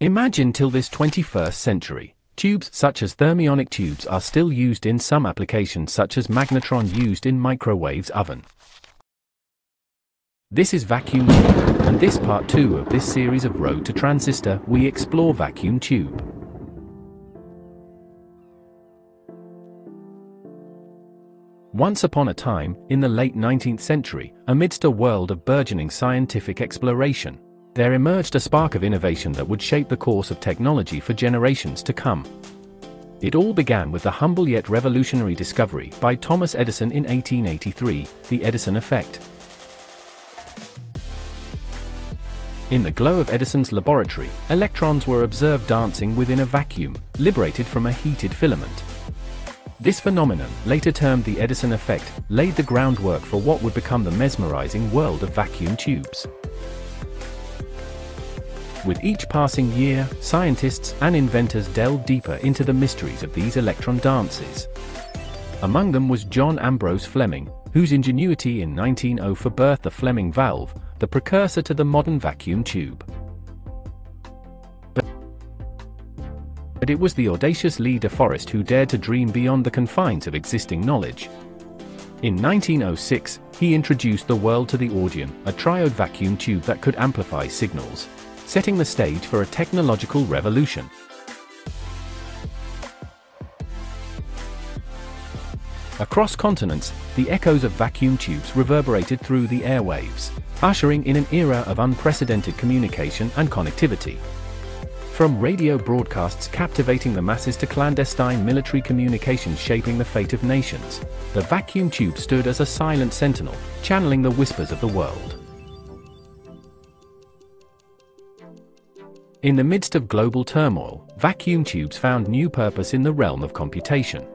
Imagine till this 21st century, tubes such as thermionic tubes are still used in some applications such as magnetron used in microwaves oven. This is Vacuum Tube, and this part 2 of this series of Road to Transistor, we explore Vacuum Tube. Once upon a time, in the late 19th century, amidst a world of burgeoning scientific exploration, there emerged a spark of innovation that would shape the course of technology for generations to come. It all began with the humble yet revolutionary discovery by Thomas Edison in 1883, the Edison effect. In the glow of Edison's laboratory, electrons were observed dancing within a vacuum, liberated from a heated filament. This phenomenon, later termed the Edison effect, laid the groundwork for what would become the mesmerizing world of vacuum tubes. With each passing year, scientists and inventors delved deeper into the mysteries of these electron dances. Among them was John Ambrose Fleming, whose ingenuity in 1904 birthed the Fleming valve, the precursor to the modern vacuum tube. But it was the audacious Lee de Forest who dared to dream beyond the confines of existing knowledge. In 1906, he introduced the world to the Audion, a triode vacuum tube that could amplify signals, setting the stage for a technological revolution. Across continents, the echoes of vacuum tubes reverberated through the airwaves, ushering in an era of unprecedented communication and connectivity. From radio broadcasts captivating the masses to clandestine military communications shaping the fate of nations, the vacuum tube stood as a silent sentinel, channeling the whispers of the world. In the midst of global turmoil, vacuum tubes found new purpose in the realm of computation.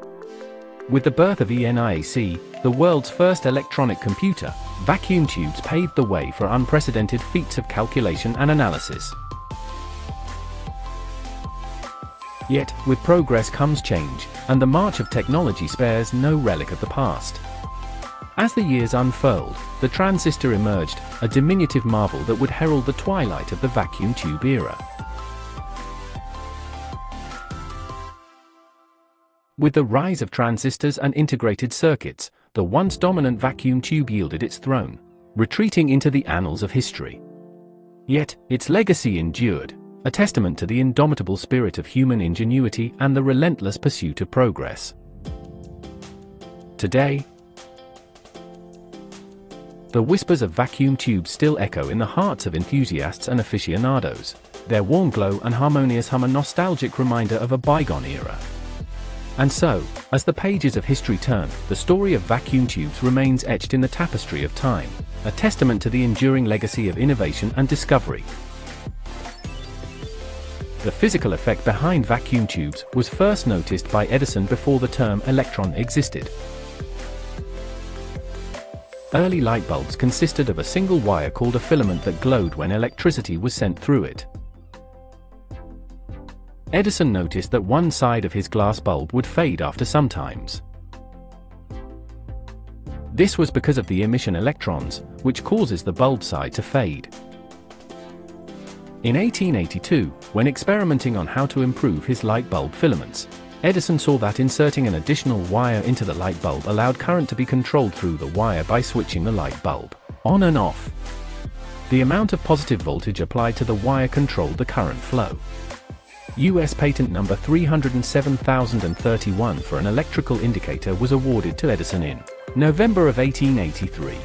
With the birth of ENIAC, the world's first electronic computer, vacuum tubes paved the way for unprecedented feats of calculation and analysis. Yet, with progress comes change, and the march of technology spares no relic of the past. As the years unfurled, the transistor emerged, a diminutive marvel that would herald the twilight of the vacuum tube era. With the rise of transistors and integrated circuits, the once dominant vacuum tube yielded its throne, retreating into the annals of history. Yet, its legacy endured, a testament to the indomitable spirit of human ingenuity and the relentless pursuit of progress. Today, the whispers of vacuum tubes still echo in the hearts of enthusiasts and aficionados, their warm glow and harmonious hum a nostalgic reminder of a bygone era. And so, as the pages of history turn, the story of vacuum tubes remains etched in the tapestry of time, a testament to the enduring legacy of innovation and discovery, the physical effect behind vacuum tubes was first noticed by Edison before the term electron existed. Early light bulbs consisted of a single wire called a filament that glowed when electricity was sent through it. Edison noticed that one side of his glass bulb would fade after some times. This was because of the emission electrons, which causes the bulb side to fade. In 1882, when experimenting on how to improve his light bulb filaments, Edison saw that inserting an additional wire into the light bulb allowed current to be controlled through the wire by switching the light bulb on and off. The amount of positive voltage applied to the wire controlled the current flow. US patent number 307031 for an electrical indicator was awarded to Edison in November of 1883.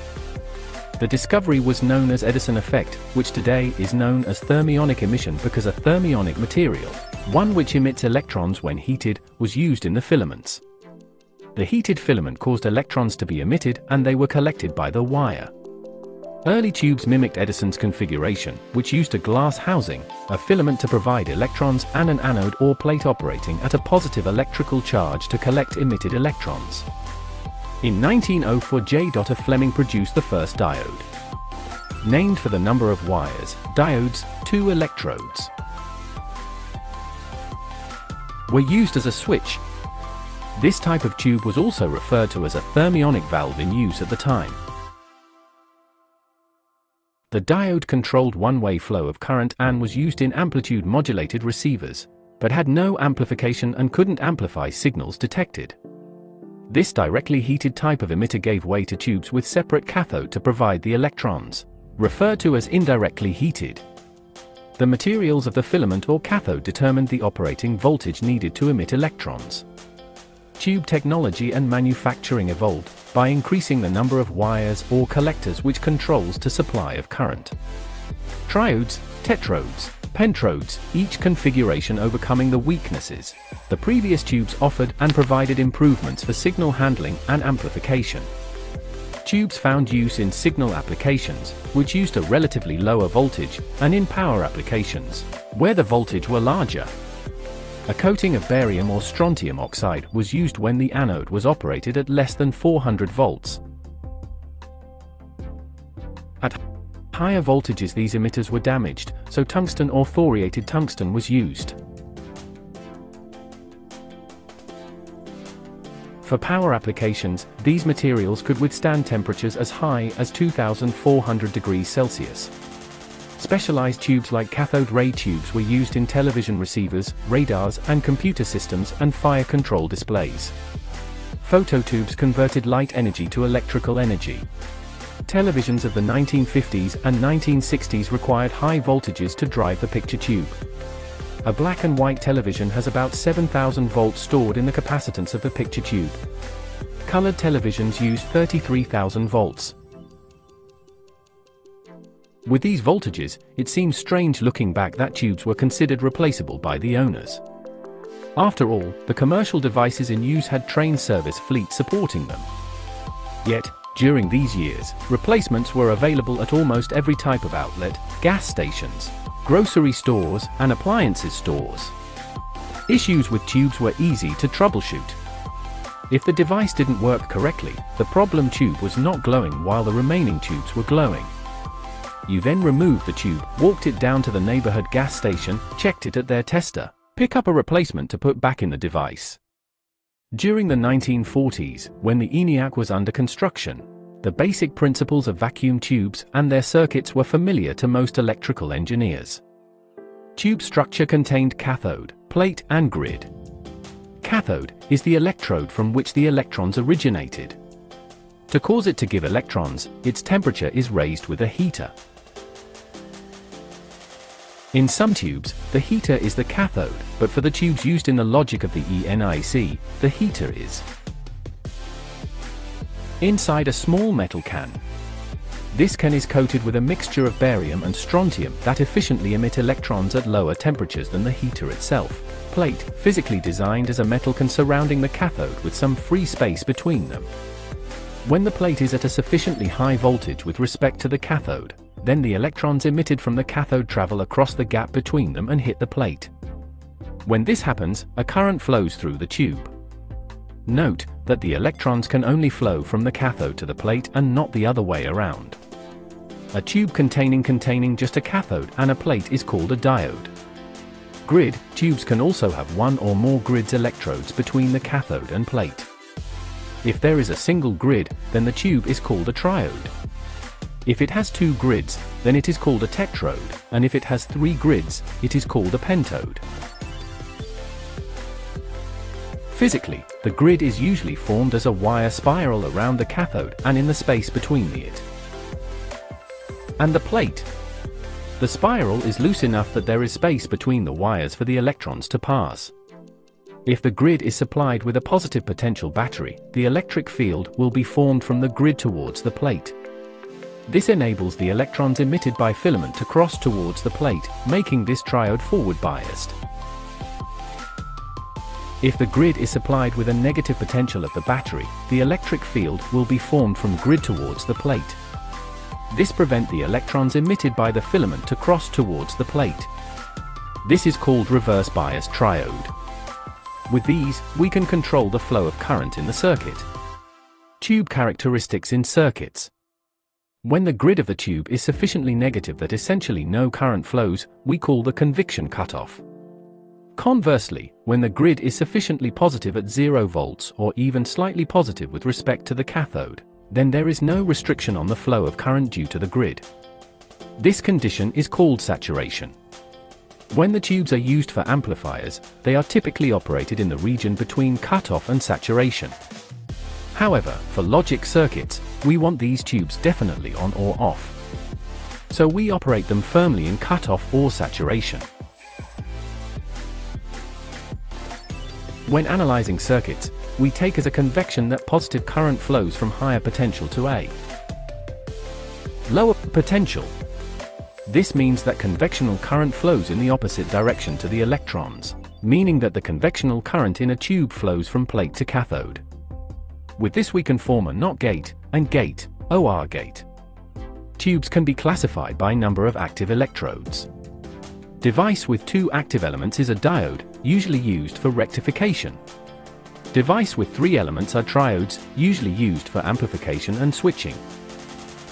The discovery was known as Edison effect, which today is known as thermionic emission because a thermionic material, one which emits electrons when heated, was used in the filaments. The heated filament caused electrons to be emitted and they were collected by the wire. Early tubes mimicked Edison's configuration, which used a glass housing, a filament to provide electrons and an anode or plate operating at a positive electrical charge to collect emitted electrons. In 1904 J. Dotter Fleming produced the first diode. Named for the number of wires, diodes, two electrodes, were used as a switch. This type of tube was also referred to as a thermionic valve in use at the time. The diode controlled one-way flow of current and was used in amplitude-modulated receivers, but had no amplification and couldn't amplify signals detected. This directly heated type of emitter gave way to tubes with separate cathode to provide the electrons, referred to as indirectly heated. The materials of the filament or cathode determined the operating voltage needed to emit electrons. Tube technology and manufacturing evolved by increasing the number of wires or collectors which controls to supply of current. Triodes, tetrodes, pentodes, each configuration overcoming the weaknesses the previous tubes offered and provided improvements for signal handling and amplification. Tubes found use in signal applications, which used a relatively lower voltage, and in power applications, where the voltage were larger. A coating of barium or strontium oxide was used when the anode was operated at less than 400 volts. At higher voltages these emitters were damaged, so tungsten or thoriated tungsten was used. For power applications, these materials could withstand temperatures as high as 2400 degrees Celsius. Specialized tubes like cathode ray tubes were used in television receivers, radars and computer systems and fire control displays. Phototubes converted light energy to electrical energy. Televisions of the 1950s and 1960s required high voltages to drive the picture tube. A black and white television has about 7,000 volts stored in the capacitance of the picture tube. Colored televisions use 33,000 volts. With these voltages, it seems strange looking back that tubes were considered replaceable by the owners. After all, the commercial devices in use had train service fleet supporting them. Yet, during these years, replacements were available at almost every type of outlet, gas stations, grocery stores, and appliances stores. Issues with tubes were easy to troubleshoot. If the device didn't work correctly, the problem tube was not glowing while the remaining tubes were glowing. You then removed the tube, walked it down to the neighborhood gas station, checked it at their tester, pick up a replacement to put back in the device. During the 1940s, when the ENIAC was under construction, the basic principles of vacuum tubes and their circuits were familiar to most electrical engineers. Tube structure contained cathode, plate and grid. Cathode is the electrode from which the electrons originated. To cause it to give electrons, its temperature is raised with a heater. In some tubes, the heater is the cathode, but for the tubes used in the logic of the ENIAC, the heater is inside a small metal can. This can is coated with a mixture of barium and strontium that efficiently emit electrons at lower temperatures than the heater itself. Plate, physically designed as a metal can surrounding the cathode with some free space between them. When the plate is at a sufficiently high voltage with respect to the cathode, then the electrons emitted from the cathode travel across the gap between them and hit the plate. When this happens, a current flows through the tube. Note that the electrons can only flow from the cathode to the plate and not the other way around. A tube containing containing just a cathode and a plate is called a diode. Grid tubes can also have one or more grids electrodes between the cathode and plate. If there is a single grid, then the tube is called a triode. If it has two grids, then it is called a tetrode, and if it has three grids, it is called a pentode. Physically, the grid is usually formed as a wire spiral around the cathode and in the space between the it and the plate. The spiral is loose enough that there is space between the wires for the electrons to pass. If the grid is supplied with a positive potential battery, the electric field will be formed from the grid towards the plate. This enables the electrons emitted by filament to cross towards the plate, making this triode forward biased. If the grid is supplied with a negative potential of the battery, the electric field will be formed from grid towards the plate. This prevent the electrons emitted by the filament to cross towards the plate. This is called reverse bias triode. With these, we can control the flow of current in the circuit. Tube characteristics in circuits. When the grid of the tube is sufficiently negative that essentially no current flows, we call the conviction cutoff. Conversely, when the grid is sufficiently positive at 0 volts or even slightly positive with respect to the cathode, then there is no restriction on the flow of current due to the grid. This condition is called saturation. When the tubes are used for amplifiers, they are typically operated in the region between cutoff and saturation. However, for logic circuits, we want these tubes definitely on or off. So we operate them firmly in cutoff or saturation. When analyzing circuits, we take as a convection that positive current flows from higher potential to A. Lower potential. This means that convectional current flows in the opposite direction to the electrons, meaning that the convectional current in a tube flows from plate to cathode. With this we can form a NOT gate, and gate, OR gate. Tubes can be classified by number of active electrodes. Device with two active elements is a diode, usually used for rectification. Device with three elements are triodes, usually used for amplification and switching.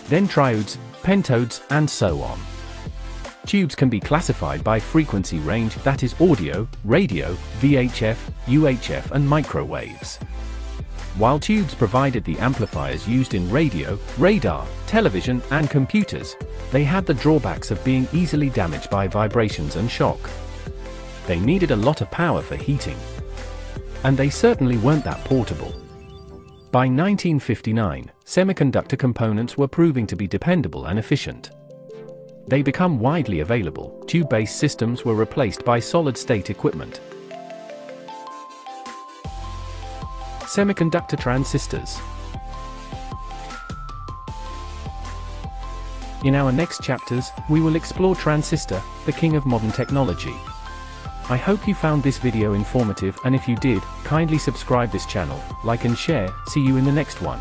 Then triodes, pentodes, and so on. Tubes can be classified by frequency range that is audio, radio, VHF, UHF and microwaves. While tubes provided the amplifiers used in radio, radar, television, and computers, they had the drawbacks of being easily damaged by vibrations and shock. They needed a lot of power for heating. And they certainly weren't that portable. By 1959, semiconductor components were proving to be dependable and efficient. They become widely available, tube-based systems were replaced by solid-state equipment, Semiconductor transistors. In our next chapters, we will explore transistor, the king of modern technology. I hope you found this video informative and if you did, kindly subscribe this channel, like and share, see you in the next one.